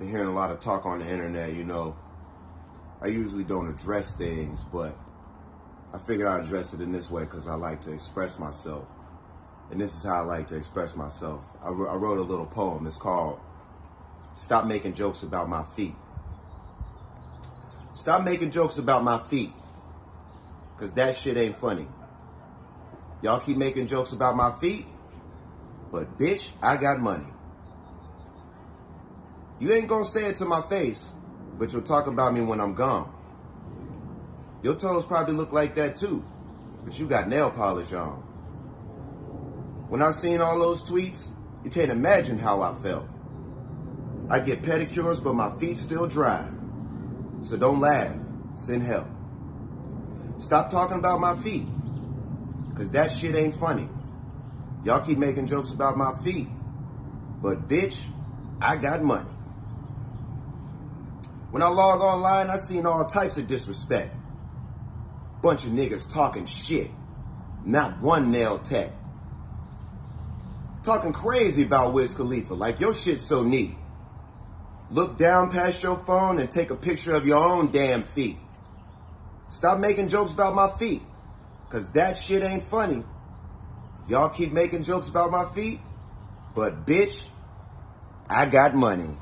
been hearing a lot of talk on the internet, you know. I usually don't address things, but I figured I'd address it in this way because I like to express myself. And this is how I like to express myself. I, I wrote a little poem. It's called Stop Making Jokes About My Feet. Stop making jokes about my feet because that shit ain't funny. Y'all keep making jokes about my feet, but bitch, I got money. You ain't gonna say it to my face, but you'll talk about me when I'm gone. Your toes probably look like that too, but you got nail polish on. When I seen all those tweets, you can't imagine how I felt. I get pedicures, but my feet still dry. So don't laugh, send help. Stop talking about my feet, because that shit ain't funny. Y'all keep making jokes about my feet, but bitch, I got money. When I log online, I seen all types of disrespect. Bunch of niggas talking shit. Not one nail tech. Talking crazy about Wiz Khalifa, like your shit's so neat. Look down past your phone and take a picture of your own damn feet. Stop making jokes about my feet, cause that shit ain't funny. Y'all keep making jokes about my feet, but bitch, I got money.